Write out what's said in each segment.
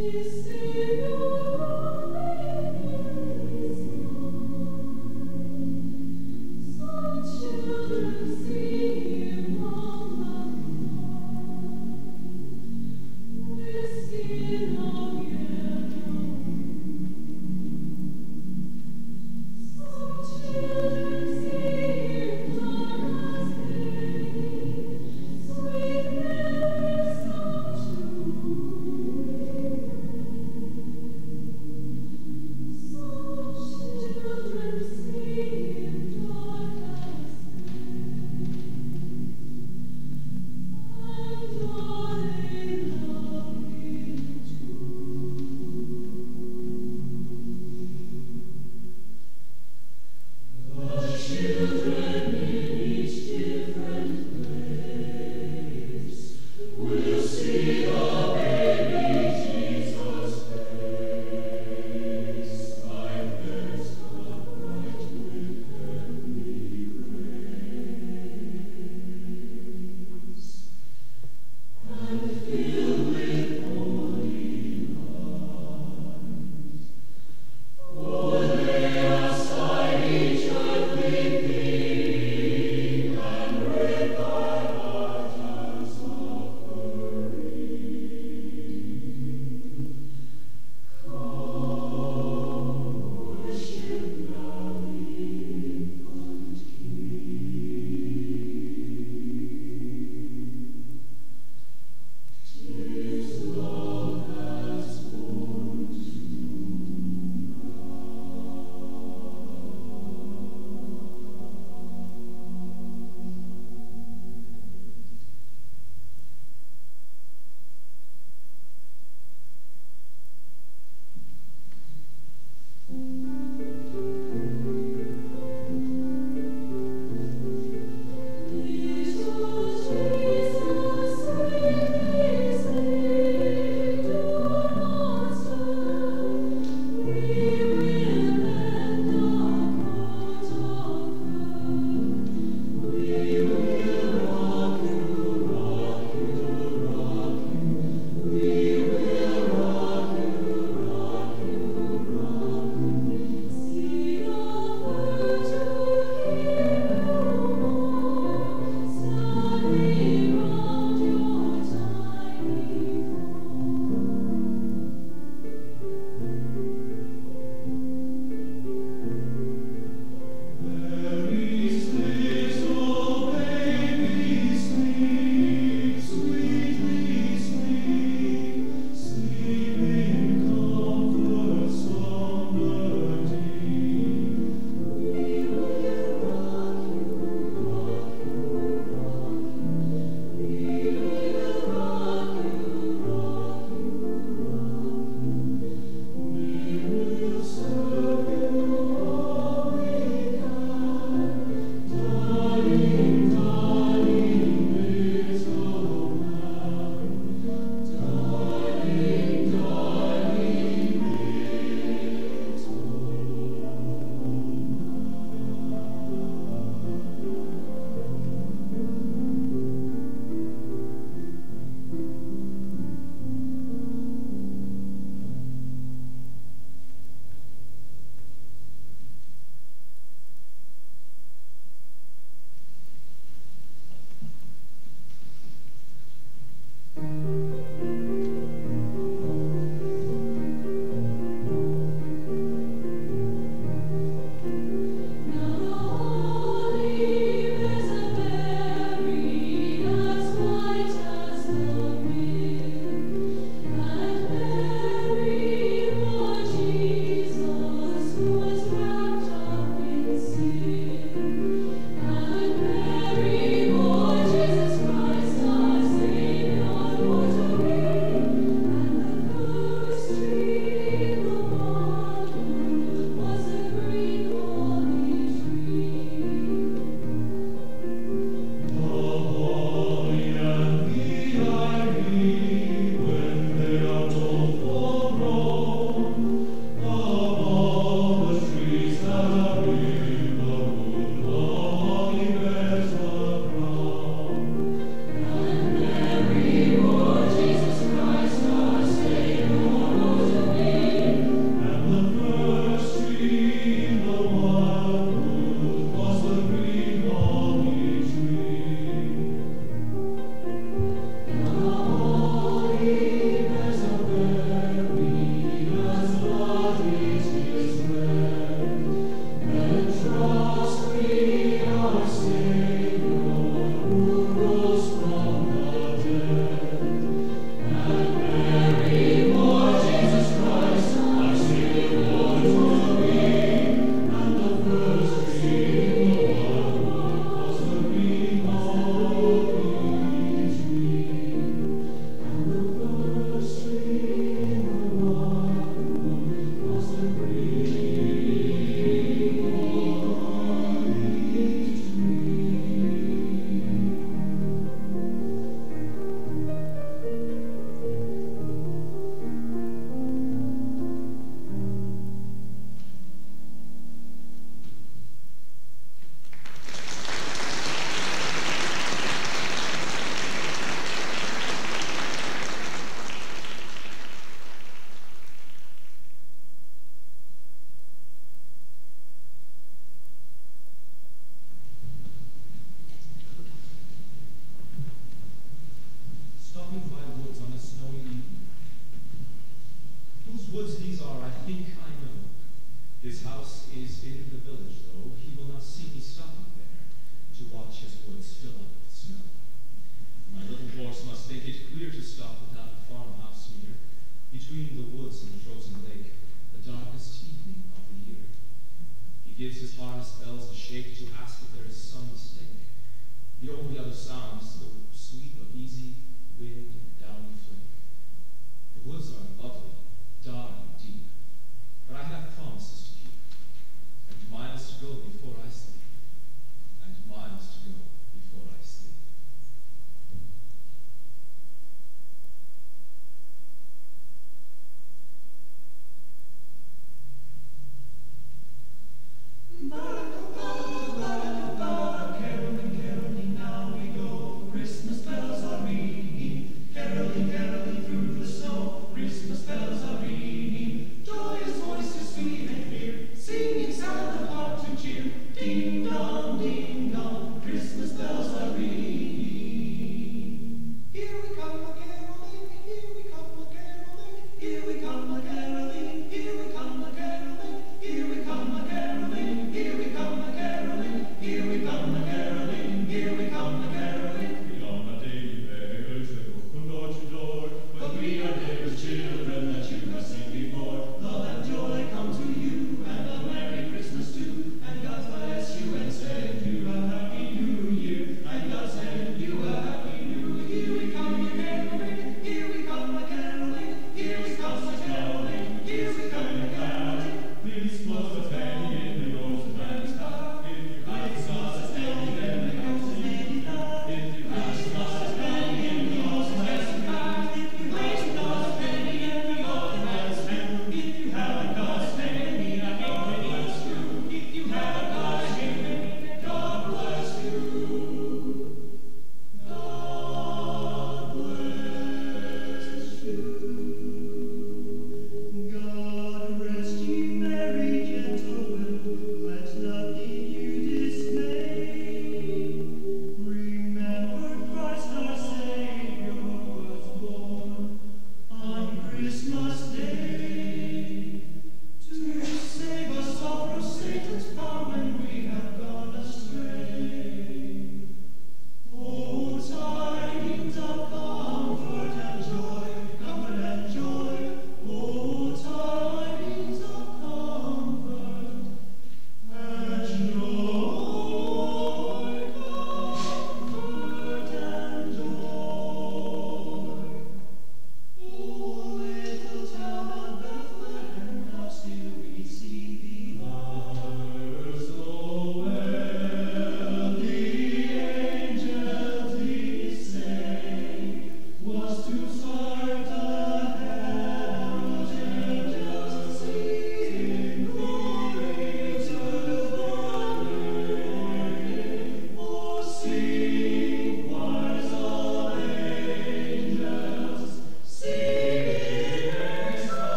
Jesus.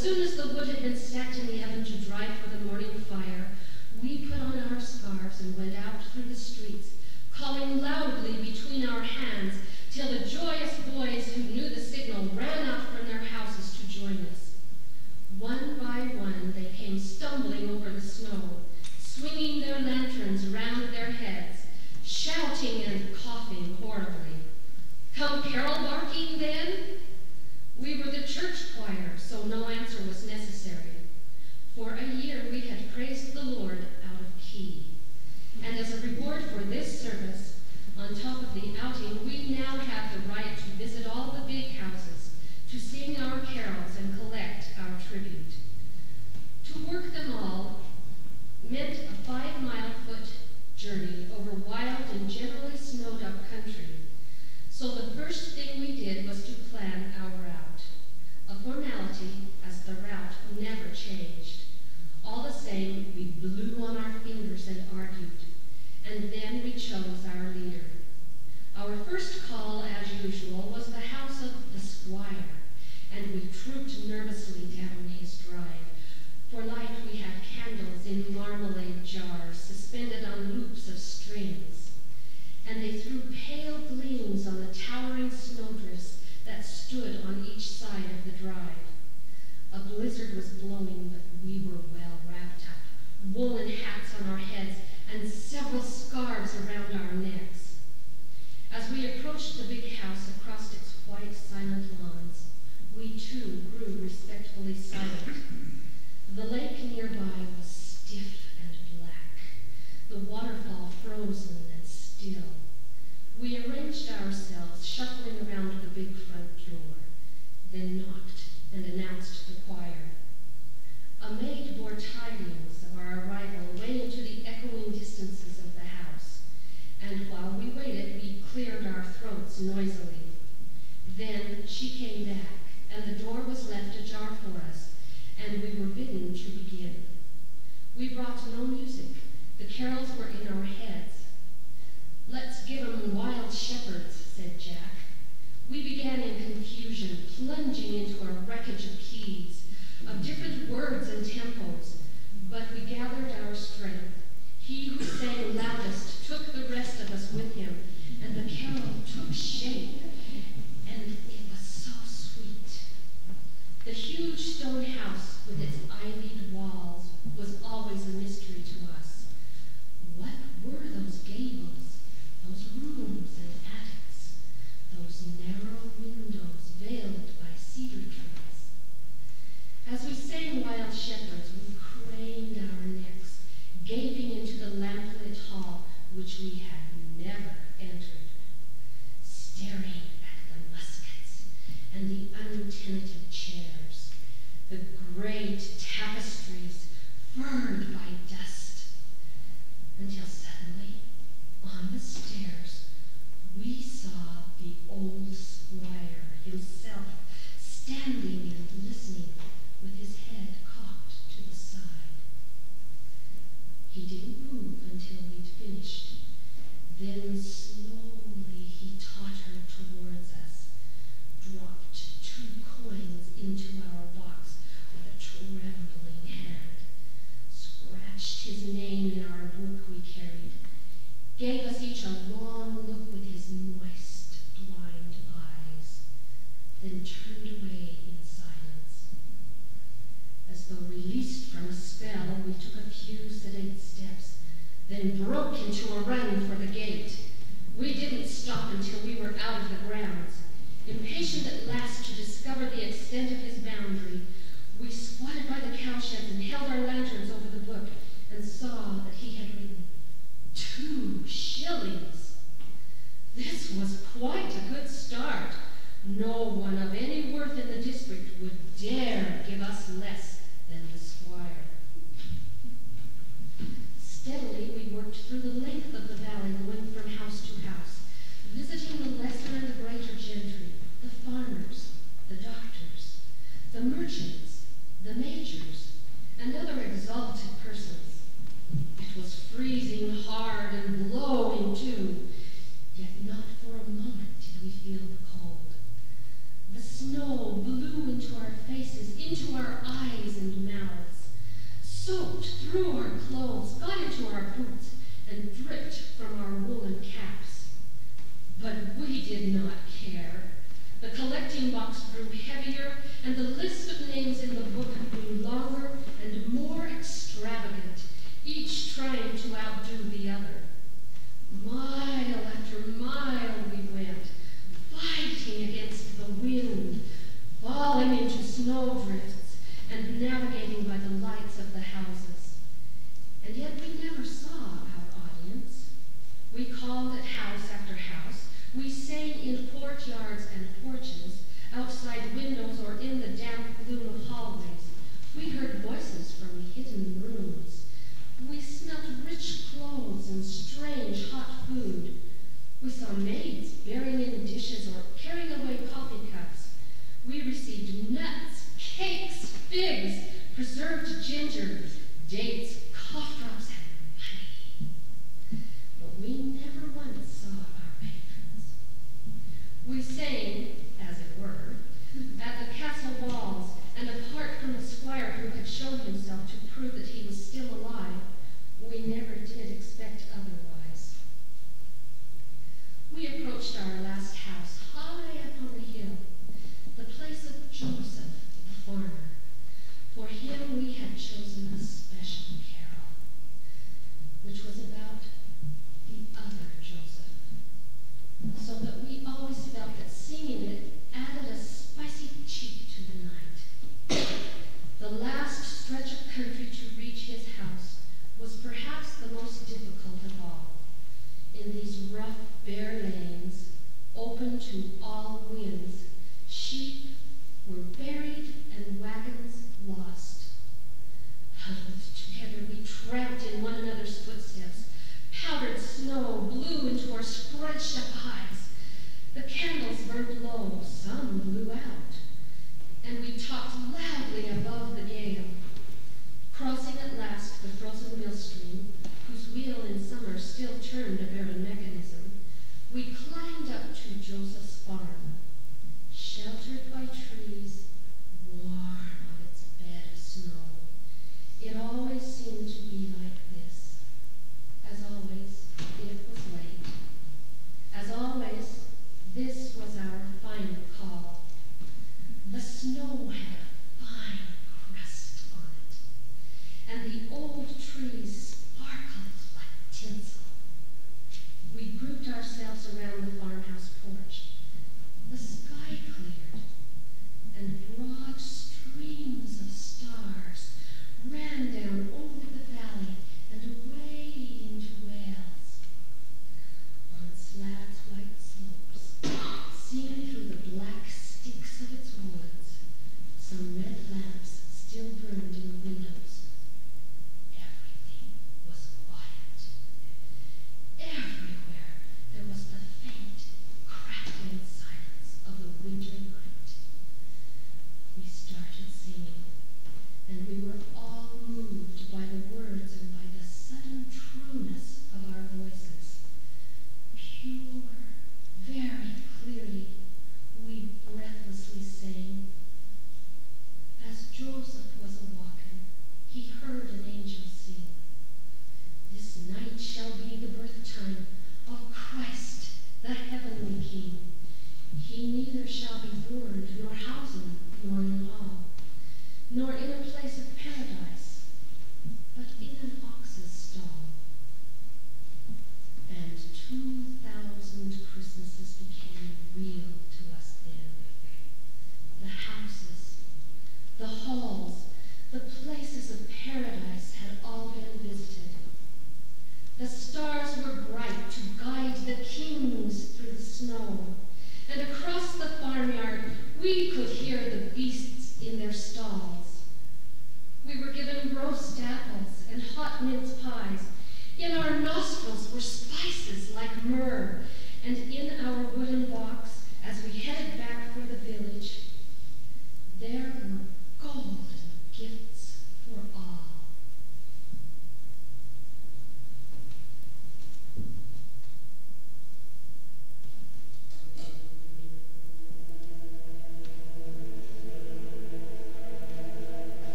soon as the wood had been stacked in the oven to dry for the morning fire, we put on our scarves and went out through the streets, calling loudly between our hands till the joyous boys who knew the signal ran out from their houses to join us. One by one they came stumbling over the snow, swinging their lanterns round their heads, shouting and coughing horribly. Come carol barking then? We were the church choir, so no for this service, on top of the outing, we now have the right to visit all the the And across the farmyard, we could hear.